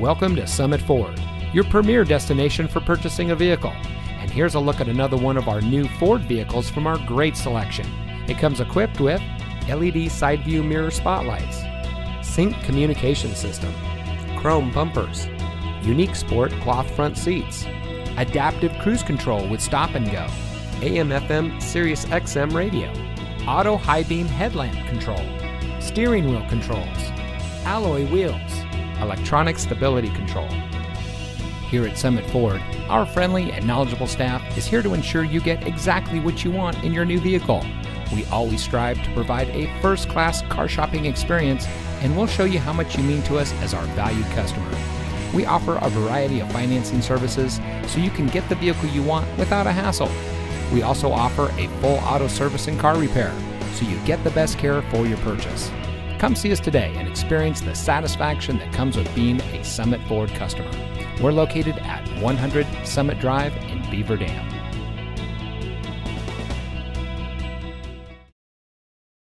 Welcome to Summit Ford, your premier destination for purchasing a vehicle. And here's a look at another one of our new Ford vehicles from our great selection. It comes equipped with LED side view mirror spotlights, sync communication system, chrome bumpers, unique sport cloth front seats, adaptive cruise control with stop and go, AM FM Sirius XM radio, auto high beam headlamp control, steering wheel controls, alloy wheels, electronic stability control. Here at Summit Ford, our friendly and knowledgeable staff is here to ensure you get exactly what you want in your new vehicle. We always strive to provide a first class car shopping experience, and we'll show you how much you mean to us as our valued customer. We offer a variety of financing services so you can get the vehicle you want without a hassle. We also offer a full auto service and car repair so you get the best care for your purchase. Come see us today and experience the satisfaction that comes with being a Summit Ford customer. We're located at 100 Summit Drive in Beaver Dam.